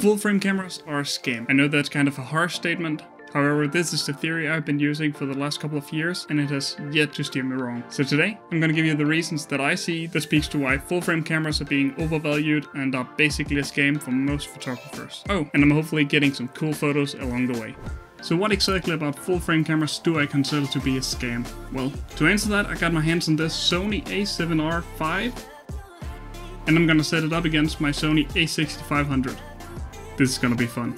Full frame cameras are a scam. I know that's kind of a harsh statement, However, this is the theory I've been using for the last couple of years and it has yet to steer me wrong. So today, I'm gonna give you the reasons that I see that speaks to why full frame cameras are being overvalued and are basically a scam for most photographers. Oh, and I'm hopefully getting some cool photos along the way. So what exactly about full frame cameras do I consider to be a scam? Well, to answer that I got my hands on this Sony a7R V and I'm gonna set it up against my Sony a6500. This is gonna be fun.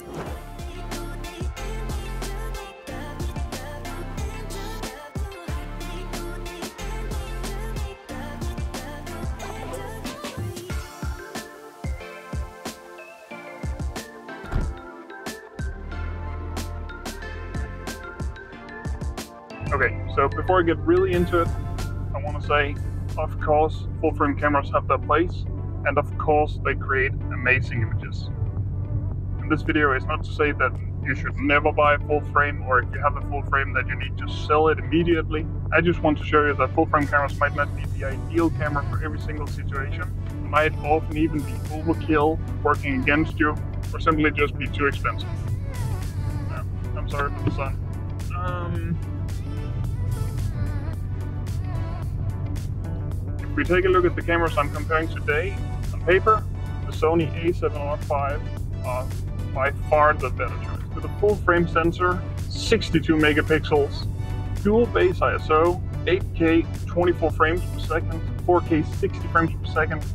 Okay, so before I get really into it, I want to say, of course, full frame cameras have their place, and of course, they create amazing images. And this video is not to say that you should never buy a full frame, or if you have a full frame that you need to sell it immediately. I just want to show you that full frame cameras might not be the ideal camera for every single situation, might often even be overkill, working against you, or simply just be too expensive. I'm sorry for the sun. Um, If we take a look at the cameras I'm comparing today, on paper, the Sony a7R V are by far the better choice. With a full frame sensor, 62 megapixels, dual base ISO, 8K 24 frames per second, 4K 60 frames per second,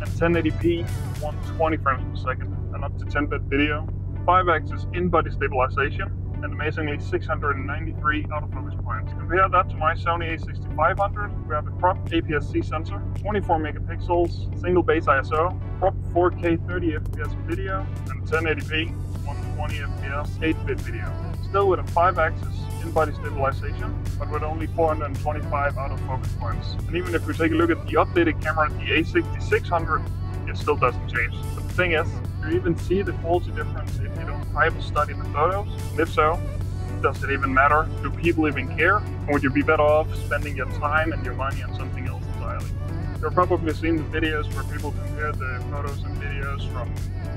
and 1080p 120 frames per second, and up to 10-bit video, 5-axis in-body stabilization, and amazingly 693 autofocus points. Compare that to my Sony a6500, we have a crop APS-C sensor, 24 megapixels, single base ISO, crop 4K 30 FPS video, and 1080p 120 FPS 8-bit video. Still with a 5-axis in-body stabilization, but with only 425 autofocus points. And even if we take a look at the updated camera, the a6600, it still doesn't change. But the thing is, you even see the quality difference if you don't to study the photos? And if so, does it even matter? Do people even care? Or would you be better off spending your time and your money on something else You've probably seen the videos where people compare the photos and videos from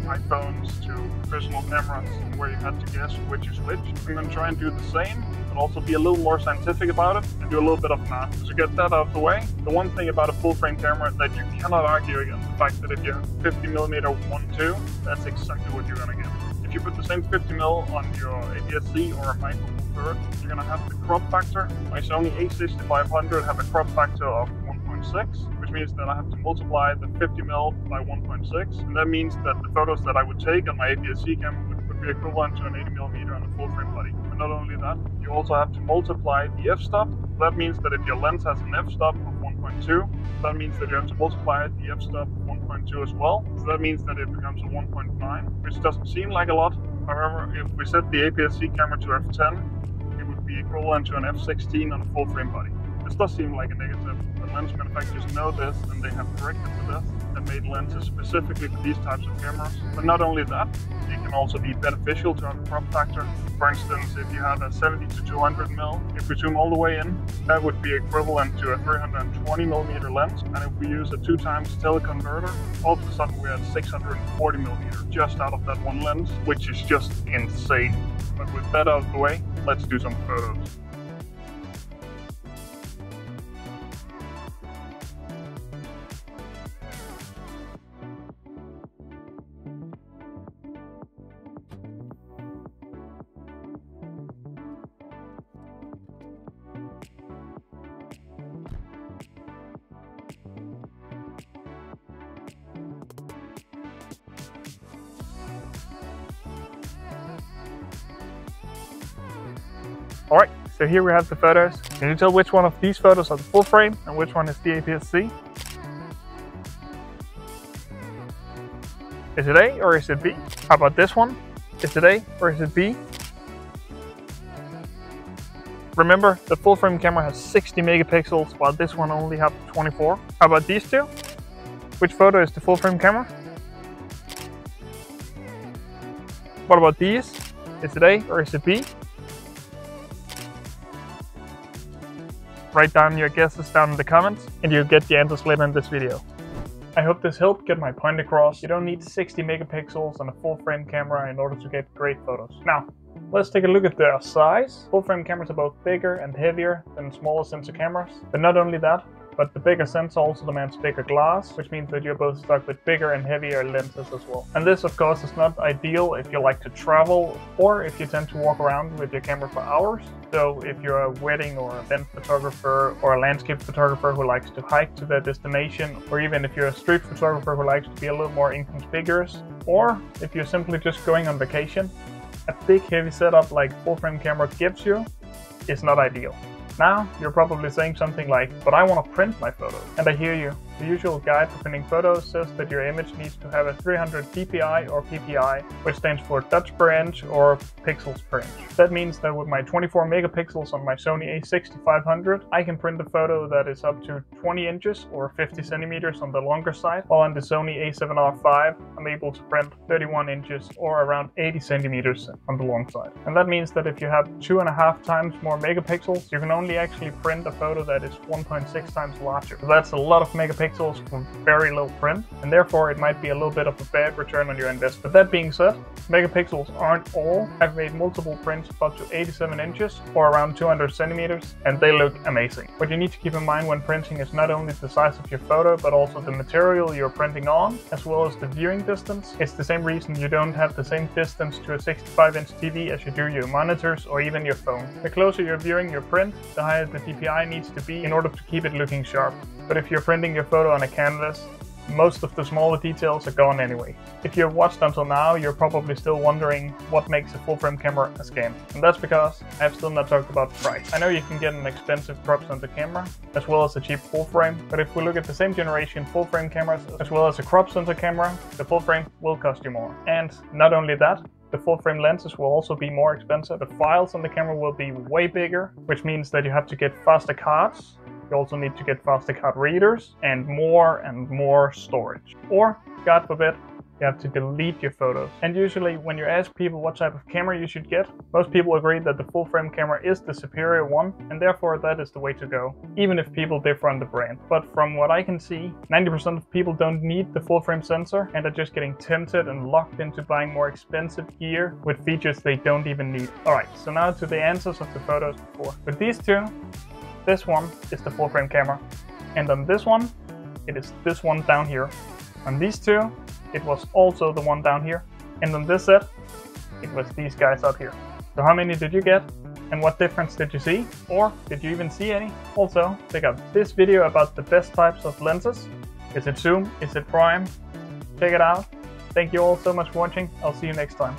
iPhones to professional cameras where you had to guess which is which. I'm going to try and do the same, but also be a little more scientific about it and do a little bit of math. To get that out of the way, the one thing about a full frame camera that you cannot argue against the fact that if you have 50mm 1.2, that's exactly what you're going to get. If you put the same 50mm on your APS-C or a micro four thirds, you're going to have the crop factor. My Sony a6500 have a crop factor of 1.6, means that I have to multiply the 50 mil by 1.6, and that means that the photos that I would take on my APS-C camera would, would, be equivalent to an 80 millimeter on a full frame body. And not only that, you also have to multiply the f-stop. That means that if your lens has an f-stop of 1.2, that means that you have to multiply the f-stop of 1.2 as well. So that means that it becomes a 1.9, which doesn't seem like a lot. However, if we set the APS-C camera to f10, it would be equivalent to an f16 on a full frame body. This does seem like a negative, but lens manufacturers know this and they have corrected for this and made lenses specifically for these types of cameras. But not only that, it can also be beneficial to have a crop factor. For instance, if you had a 70 to 200 mil, if we zoom all the way in, that would be equivalent to a 320 millimeter lens. And if we use a two times teleconverter, all of a sudden we're at 640 millimeter just out of that one lens, which is just insane. But with that out of the way, let's do some photos. All right, so here we have the photos. Can you tell which one of these photos are the full frame and which one is the APS-C? Is it A or is it B? How about this one? Is it A or is it B? Remember, the full frame camera has 60 megapixels while this one only has 24. How about these two? Which photo is the full frame camera? What about these? Is it A or is it B? Write down your guesses down in the comments and you'll get the answers later in this video. I hope this helped get my point across. You don't need 60 megapixels and a full frame camera in order to get great photos. Now, let's take a look at their size. Full frame cameras are both bigger and heavier than smaller sensor cameras. But not only that, but the bigger sensor also demands bigger glass, which means that you're both stuck with bigger and heavier lenses as well. And this of course is not ideal if you like to travel or if you tend to walk around with your camera for hours. So if you're a wedding or event photographer or a landscape photographer who likes to hike to their destination, or even if you're a street photographer who likes to be a little more inconspicuous, or if you're simply just going on vacation, a big heavy setup like full frame camera gives you is not ideal. Now, you're probably saying something like, but I want to print my photos. And I hear you. The usual guide for printing photos says that your image needs to have a 300 dpi or ppi, which stands for dots per inch or pixels per inch. That means that with my 24 megapixels on my Sony a6500, I can print a photo that is up to 20 inches or 50 centimeters on the longer side, while on the Sony a7R5, I'm able to print 31 inches or around 80 centimeters on the long side. And that means that if you have two and a half times more megapixels, you can only actually print a photo that is 1.6 times larger. So that's a lot of megapixels for very low print, and therefore it might be a little bit of a bad return on your investment. But that being said, megapixels aren't all. I've made multiple prints up to 87 inches or around 200 centimeters, and they look amazing. What you need to keep in mind when printing is not only the size of your photo, but also the material you're printing on, as well as the viewing distance. It's the same reason you don't have the same distance to a 65-inch TV as you do your monitors or even your phone. The closer you're viewing your print, the higher the DPI needs to be in order to keep it looking sharp. But if you're printing your photo on a canvas, most of the smaller details are gone anyway. If you've watched until now, you're probably still wondering what makes a full frame camera a scam. And that's because I've still not talked about price. I know you can get an expensive crop sensor camera, as well as a cheap full frame, but if we look at the same generation full frame cameras, as well as a crop sensor camera, the full frame will cost you more. And not only that, the full frame lenses will also be more expensive. The files on the camera will be way bigger, which means that you have to get faster cards. You also need to get faster card readers and more and more storage. Or, God forbid, you have to delete your photos. And usually when you ask people what type of camera you should get, most people agree that the full frame camera is the superior one, and therefore that is the way to go, even if people differ on the brand. But from what I can see, 90% of people don't need the full frame sensor and are just getting tempted and locked into buying more expensive gear with features they don't even need. Alright, so now to the answers of the photos before. With these two, this one is the full frame camera, and on this one, it is this one down here. On these two, it was also the one down here. And on this set, it was these guys up here. So how many did you get? And what difference did you see? Or did you even see any? Also, check out this video about the best types of lenses. Is it zoom? Is it prime? Check it out. Thank you all so much for watching. I'll see you next time.